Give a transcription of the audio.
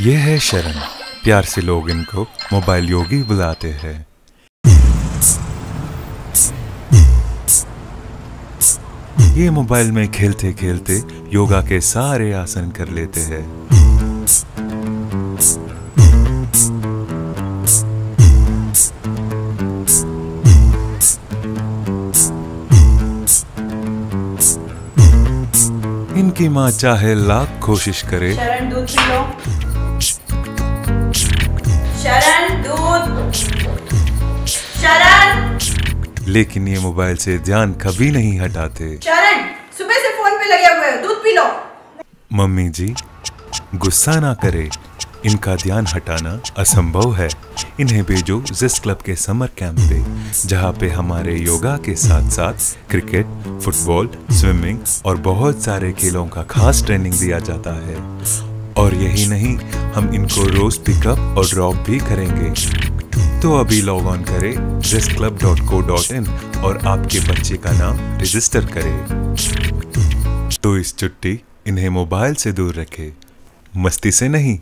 ये है शरण। प्यार से लोग इनको मोबाइल योगी बुलाते हैं। ये मोबाइल में खेलते खेलते योगा के सारे आसन कर लेते हैं। इनकी माँ चाहे लाख कोशिश करे। लेकिन ये मोबाइल से ध्यान कभी नहीं हटाते। शरण सुबह से फ़ोन पे लगे हुए हो दूध पी लो। मम्मी जी गुस्सा ना करे। इनका ध्यान हटाना असंभव है। इन्हें भेजो जिस क्लब के समर कैंप पे जहाँ पे हमारे योगा के साथ साथ क्रिकेट फुटबॉल स्विमिंग और बहुत सारे खेलों का खास ट्रेनिंग दिया जाता है। और यही नहीं हम इनको रोज पिकअप और ड्रॉप भी करेंगे। तो अभी लॉग ऑन करें riskclub.co.in और आपके बच्चे का नाम रजिस्टर करें। तो इस छुट्टी इन्हें मोबाइल से दूर रखें। मस्ती से नहीं